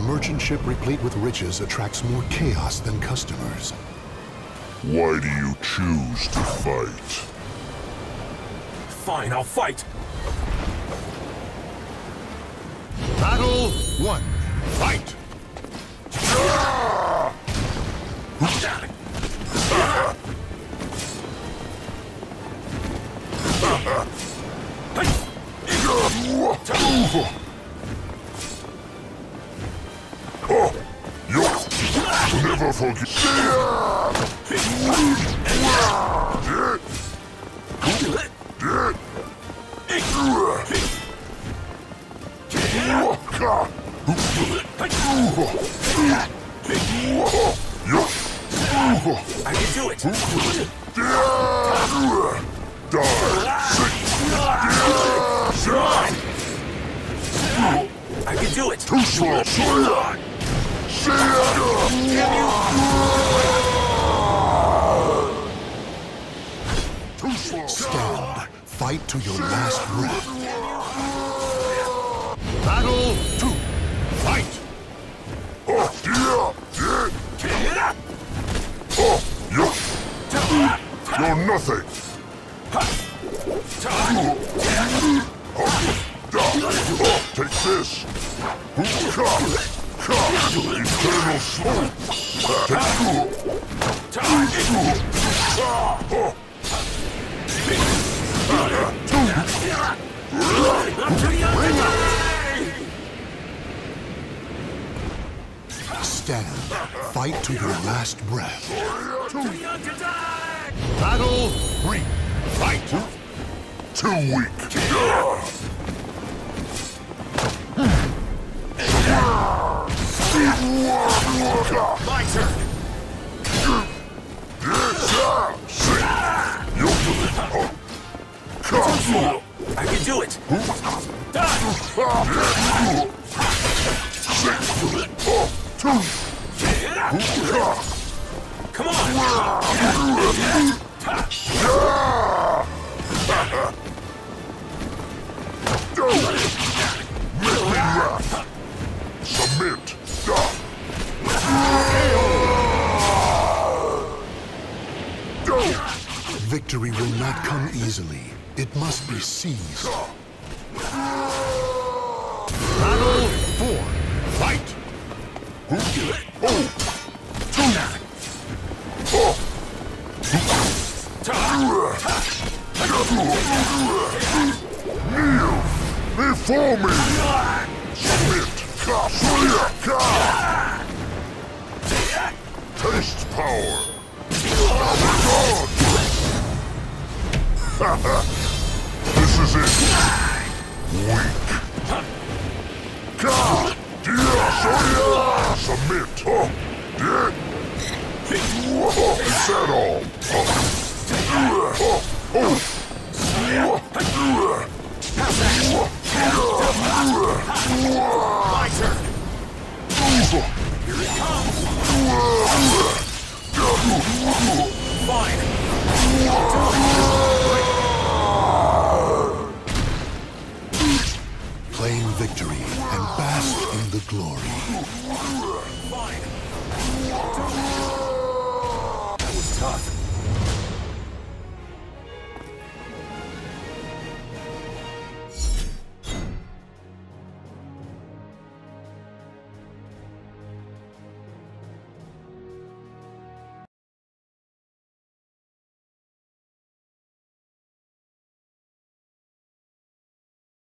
merchant ship replete with riches attracts more chaos than customers. Why do you choose to fight? Fine, I'll fight! Battle one. Fight! Oh, you never forget. I can do it! I can do it! Too slow. Stand. Fight to your last breath. Battle two. Fight! Oh, yeah, yeah. Oh, you. You're nothing. Oh, take this. Smoke. Stand. Fight to your last breath. Battle three. Fight! Too weak. My turn! I can do it! Come on! Victory will not come easily. It must be seized. Battle four. Fight! Before me. Submit. Taste power. This is it. Weak. God. Yeah, Sonya. Submit. Oh, yeah. Whoa, is that all? Oh, oh, My turn! Fine! Glory. Fine! That was tough.